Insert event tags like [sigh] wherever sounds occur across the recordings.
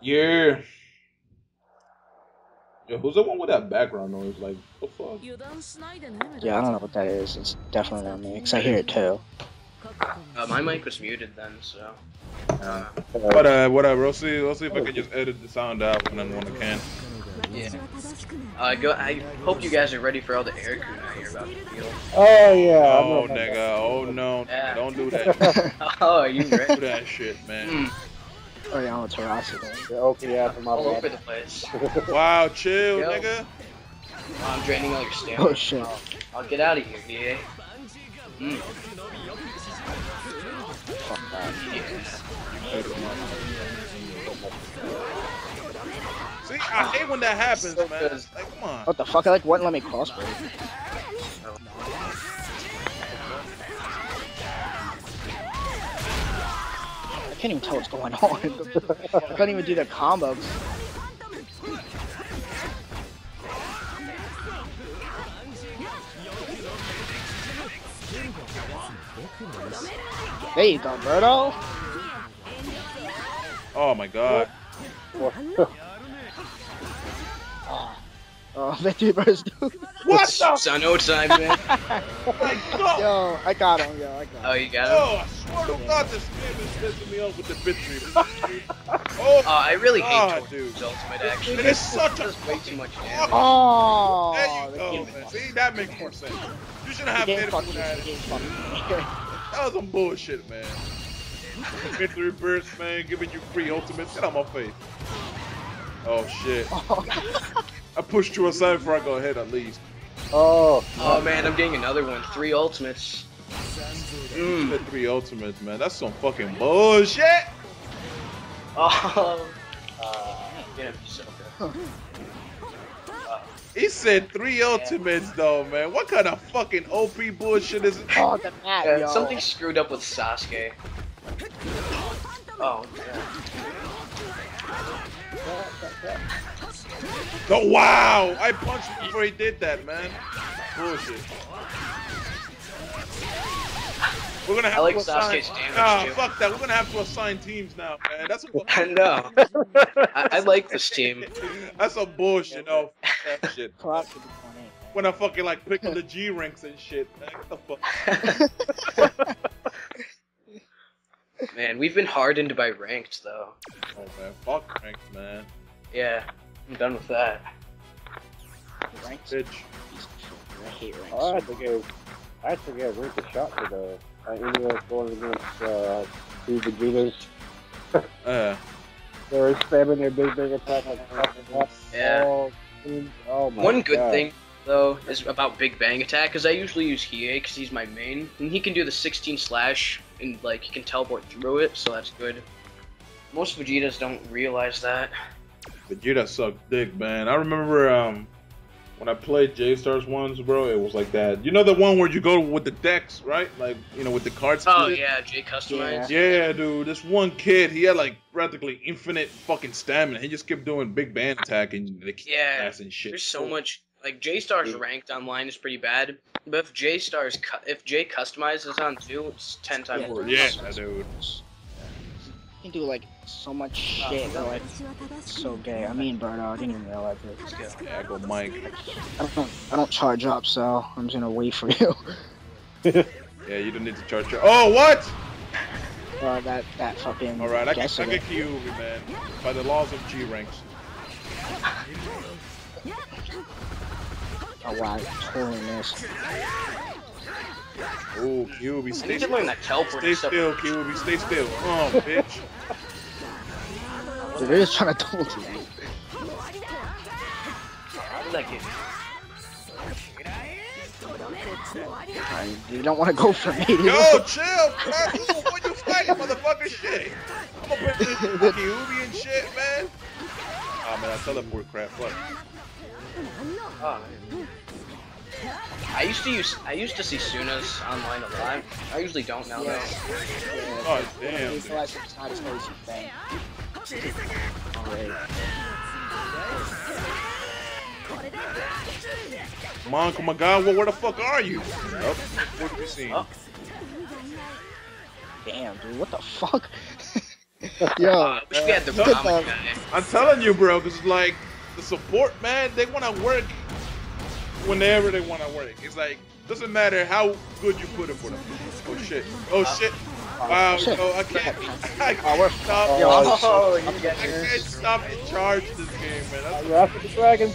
Yeah. Yo, who's the one with that background noise? Like, what the fuck? Yeah, I don't know what that is. It's definitely not me, because I hear it too. Uh, my mic was muted then, so. Uh, But uh, whatever. We'll see. We'll see if I can just edit the sound out and then when I can. yeah. Uh, go, I hope you guys are ready for all the air crew I hear about the field. Oh yeah. Oh, nigga. Oh, no. Yeah. Don't do that. [laughs] Oh, are you do ready? that shit, man. Mm, Oh yeah, I'm a Terrasi then. that. The Oakley after my all over the place. [laughs] Wow, chill, Yo. nigga. I'm draining all your stamina. Oh shit. I'll get out of here, yeah. Mm, Fuck that. See, I hate when that happens, So man. Like, come on. What the fuck? I like wouldn't let me crossbreak. Can't even tell what's going [laughs] on. I can't even do the combos. There you go, Birdo. Oh, my God. [laughs] Oh, victory burst, dude. What It's the Sano time, man. [laughs] Oh my God? Yo, I got him, yo, I got him. Oh, you got Yo, oh, it? I swear to God, this game is pissing me off with the victory. [laughs] oh, Oh, I really hate God, Tortu's dude. ultimate, actually. It is such a way too much damage. Oh, There you go, man. See, that makes more sense. You shouldn't have game made it fucked for me. that. The game fucked. [laughs] That was some bullshit, man. Victory burst, man, giving you free ultimates. Get out my face. Oh shit. Oh, I pushed you aside before I go ahead at least. Oh. Oh man, I'm getting another one. Three ultimates. You Mm. three ultimates, man. That's some fucking bullshit. [laughs] Oh. Uh, gonna so. He said three ultimates though, man. What kind of fucking OP bullshit is it? Oh, the map, Yeah, something screwed up with Sasuke. Oh, yeah. Oh wow! I punched him before he did that, man. Bullshit. We're gonna have I like to assign. Sasuke's damage, Nah, too. fuck that. We're gonna have to assign teams now, man. That's [laughs] a, I know. I, I like this team. [laughs] that's some bullshit. No, fuck that shit. Clap to the 28. When I fucking like pick on the G ranks and shit, man. What the fuck? [laughs] Man, we've been hardened by ranked though. Oh man, fuck ranked, man. Yeah, I'm done with that. Ranked, Bitch. I hate ranks. I had to give. I had to give Rick a shot for the. I ended up going against uh, two Vegetas. Uh, They were spamming their big big attack like. Yeah. all teams. Oh my One good God. thing though is about Big Bang Attack because I usually use Hiei because he's my main and he can do the 16 slash and like you can teleport through it, so that's good. Most Vegetas don't realize that. Vegeta sucked dick, man. I remember um when I played J Stars ones, bro. It was like that. You know the one where you go with the decks, right? Like you know with the cards. Oh yeah, J customized. Yeah, dude. This one kid, he had like practically infinite fucking stamina. He just kept doing big bang attack and like Yeah, ass and shit. There's so much like J Stars ranked online is pretty bad, but if J Stars cu- if J customizes on two, it's ten times Yeah. worse. Yeah, dude. You can do like so much shit. They're like so gay. I mean, Birdo, I didn't even realize it. Let's go. Yeah, I go Mike. I don't, I don't charge up, so I'm just gonna wait for you. [laughs] Yeah, you don't need to charge your. Oh, what? Uh, that that fucking. All right, I can, guess I of get it. Kyuubi, man. By the laws of G ranks. [laughs] Oh wow, I totally missed. Oh, Kyuubi, I stay need still. learn that teleport. Stay stuff. still, Kyuubi. Stay still. Oh, [laughs] bitch. Dude, they're just trying to double team. me. How did that get? Alright, You don't want to go for me. do? Yo, chill, man. Ooh, what you fighting, motherfucker? Shit. I'm gonna put this [laughs] Kyuubi and shit, man. Oh, man, I teleport crap. What? Oh. I used to use I used to see Sunas online a lot. I usually don't now Yeah. though. Oh, damn. It's like it's not as crazy thing. Come on, come on, God. Well, where the fuck are you? Yup. What have you seen? Oh. Damn, dude, what the fuck? Yo, [laughs] Uh, wish we had the Look at comic guy. I'm telling you, bro, because it's like the support, man, they want to work whenever they want to work. It's like doesn't matter how good you put it for them. Oh shit! Oh shit! Wow! shit. No, I can't. [laughs] I Oh, we're- can't stop. Yo, Oh, Oh, I can't stop the charge this game, man. That's- You're after the dragon.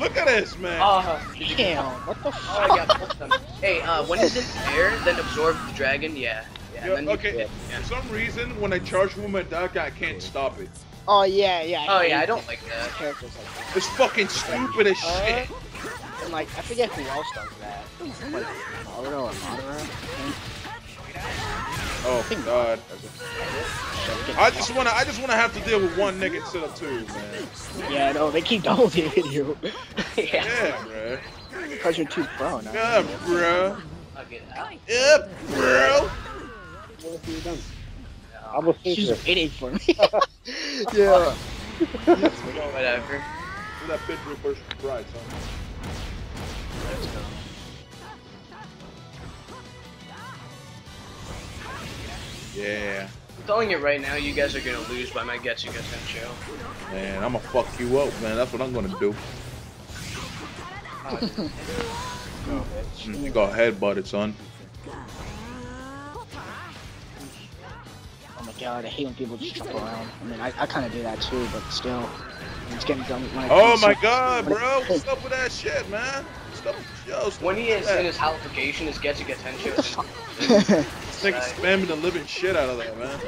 look at this, man. Oh, damn, what the oh, fuck? I got both of them. Hey, uh, when he's in air, then absorb the dragon. Yeah. Yeah. Yeah, then okay. yeah. For some reason, when I charge with my Daka, I can't stop it. Oh yeah, yeah. Oh yeah, I don't like that. characters like that. It's fucking stupid as Uh, shit. And like, I forget who else does that. Like Naruto or Madara. Oh god. I just wanna, I just wanna have to deal with one nigga instead of two, man. Yeah, no, they keep [laughs] double teaming you [laughs] yeah. Yeah, bro. because you're too pro. Now. Yeah, bro. I'll. Yeah, bro. What have you done? I was She's thinking. waiting for me. [laughs] yeah. [laughs] Whatever. Do that bitch reverse pride, son. Yeah, I'm telling you right now, you guys are gonna lose by my Getsuga Tensho. man, I'ma fuck you up, man. That's what I'm gonna do. Mm, [laughs] Go ahead, buddy, son. God, uh, I hate when people just jump around. I mean, I, I kind of do that too, but still, it's getting done. When I Oh my so- god, bro. play- What's up with that shit, man? Stop, yo, stop When he is that. in his halification, his Getsu attention. [laughs] This nigga spamming the living shit out of that, man.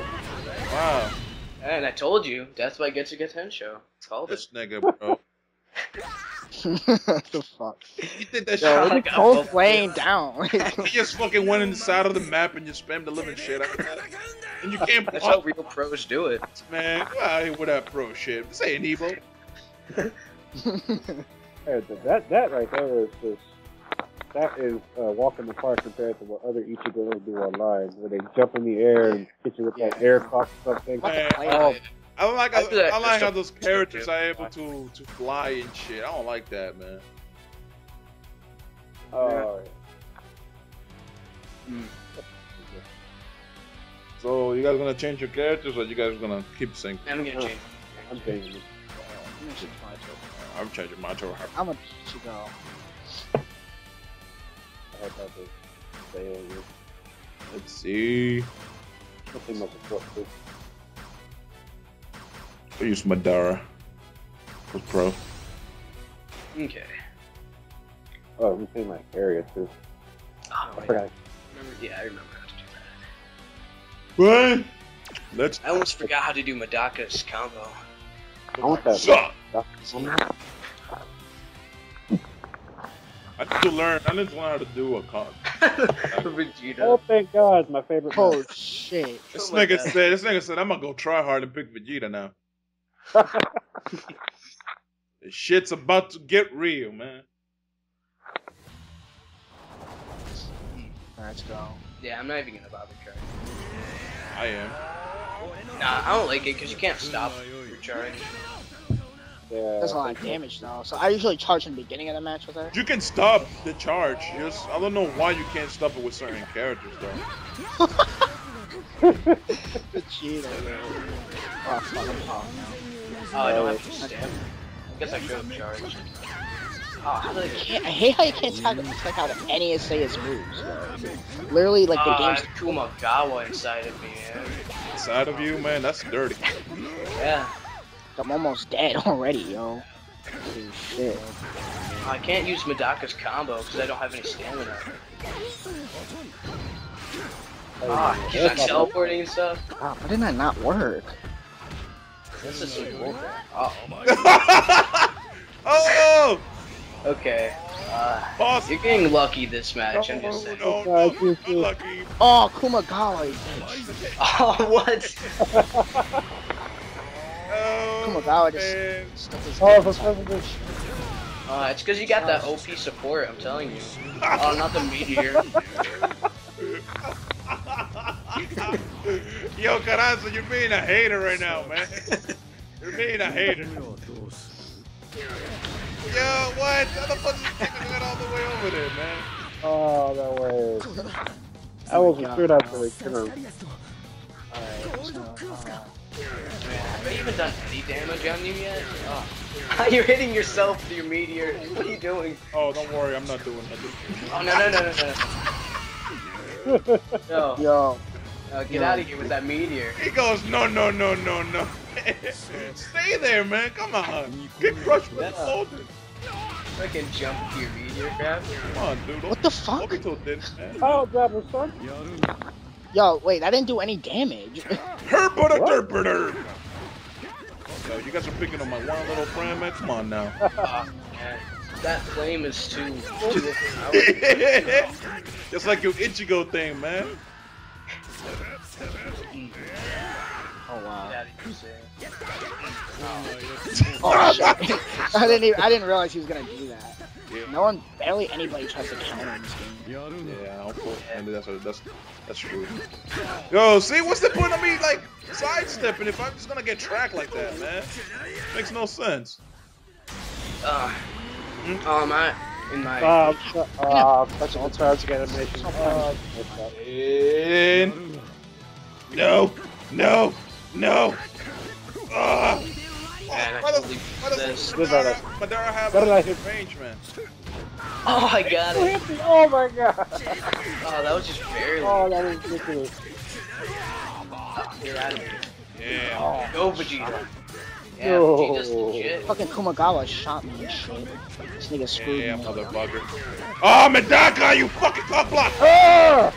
Wow. and I told you, that's why death by Getsuga Tensho. Called it. This nigga, bro. [laughs] [laughs] the fuck? You did that Yo, I they're got both both. laying down. [laughs] shit. He just fucking went inside of the map and just spammed the living shit out of that. And you can't That's how real pros do it. man. Get out of here with that pro shit. This ain't Evo. [laughs] That that right there is just that is uh, walk in the park compared to what other Ichigo do online, where they jump in the air and hit you with that air cock something. Man, Oh, I don't like. I do that I, like how those characters are able to to fly and shit. I don't like that, man. Oh, hmm. So you guys gonna change your characters, or you guys gonna keep sync? I'm gonna change. I'm changing. I'm changing my turn. I'm gonna you go. I had that to say it. You Let's see. I use Madara. for pro. Okay. Oh, we say my area too. Oh, I wait. forgot. Remember, yeah, I remember how to do that. What? Let's I almost forgot how to do Medaka's combo. I want that. suck. that- I need to learn. I need to learn how to do a con. [laughs] Vegeta. Oh, thank God, my favorite. Oh shit. This Oh nigga God. said. This nigga said I'm gonna go try hard and pick Vegeta now. This shit's about to get real, man. Let's go. Yeah, I'm not even gonna bother charging. I am. Nah, I don't like it because you can't stop your charge. yeah. Does a lot of damage though. So I usually charge in the beginning of the match with her. You can stop the charge. You Just I don't know why you can't stop it with certain characters though. [laughs] [laughs] Vegeta. Oh fuck, I'm off now. Oh, I don't have to stand. I guess I should have charged. Oh, I I can't- I hate how you can't tag check out any of Seiya's moves. Literally, like the Uh, I game's have Kumagawa inside of me, man. Inside of you, man, that's dirty. Yeah. I'm almost dead already, yo. Holy shit. I can't use Medaka's combo because I don't have any stamina. Ah, he's not teleporting and stuff. Wow, why didn't that not work? This is some bullcrap. Uh oh, oh. [laughs] Okay. Uh, boss. you're getting lucky this match. I'm just No, saying. no, Guys, no, you feel- lucky. Oh, Kumagawa, you bitch. [laughs] Oh, what? Oh, Kumagawa just stuck his Oh, dick for Uh, it's because you got that OP support. I'm telling you. Oh, not the meteor. [laughs] Yo, Carranza, you're being a hater right now, man. You're being a hater. Yo, what? How the fuck is this nigga got all the way over there, man? Oh, that was. I wasn't sure that's the return. Alright, so, uh, Have I even done any damage on you yet? Oh. [laughs] You're hitting yourself with your meteor. What are you doing? Oh, don't worry, I'm not doing nothing. Oh no no no no no. [laughs] No, yo, no get out of here with that meteor. He goes, no, no, no, no, no. [laughs] Stay there, man. Come on. Get crushed with the Yeah. soldier. Freaking jump to your meteor crap. Come on, dude. what the fuck? be so dense, man. Oh, son. Yo, wait, I didn't do any damage. Her but a What? derp derp. Yo, you guys are picking on my one little friend, man. Come on now. Oh. That flame is too too overpowered. [laughs] Just like your Ichigo thing, man. Oh wow. out of here, Sam. [laughs] Oh shit. [laughs] I didn't even, I didn't realize he was gonna do that. Yeah. No one, barely anybody tries to counter in this game. Yeah, I'll put, and that's that's that's true. Yo, see, what's the point of me like sidestepping if I'm just gonna get tracked like that, man? Makes no sense. Uh, oh, am I in my? Uh, uh, that's all times again. Animation. So Uh, In. No, no, no. Ah. Man, I why does, why does this. Madara, Madara have Better a like it. range, man? Oh, I got it. Oh my god. Oh, that was just barely. Oh, that was ridiculous. Get out of here. Yeah. Go, Vegeta. Yeah, No. Vegeta's legit. Fucking Kumagawa shot me and shit. This nigga screwed Yeah, me. motherfucker. Oh, Medaka, you fucking cock block! Ah!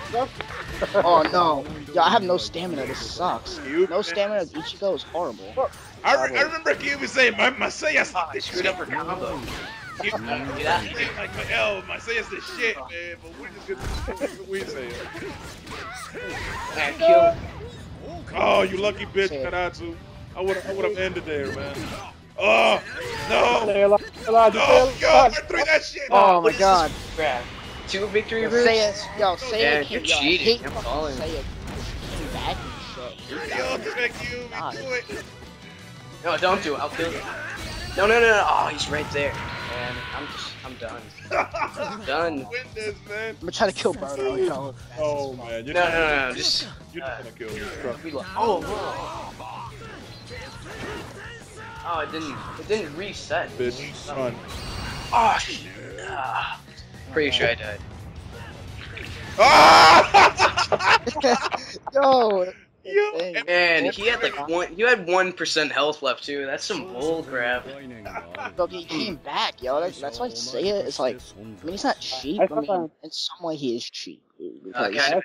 Oh no. Yo, I have no stamina. This sucks. No stamina with Ichigo is horrible. I, re- I remember Kyuubi saying, my, my Seiya's Oh, I the screwed shit. up her combo. He- Get out. he did like, my, oh, my Seiya's the shit, man. But we're just gonna we say. Man, kill. Oh, you lucky bitch, Say it. Karatsu. I would I would have ended there, man. Oh, no. Say a lot. Say a lot. No, Say yo, lot. I threw that shit. Oh what my god. this? Two victory Yo, routes? say it. Yo, say Yeah, it. you're cheating. hate I'm fucking calling. Say it. Came back and shit. Yo, trick you, God. do it. No, don't do it. I'll kill you. No, no, no, no. Oh, he's right there. Man, I'm just, I'm done. [laughs] Done. Win this, man. I'm gonna try to kill Birdo. Yo. Oh man, you're No, not, no, no, no. Just you're not gonna kill me. Trust me. Oh, whoa. Oh, it didn't, it didn't reset. Bitch, son. Oh, sh- ah. Pretty sure I died. Ah! [laughs] Yo. Yo, Dang. and- Man, he had like one, you had one percent health left too. That's some bull crap. Yo, [laughs] he came back, yo. That's, that's why Seiya It's like. I mean, he's not cheap. I I mean, in some way, he is cheap. Uh, kind of annoying.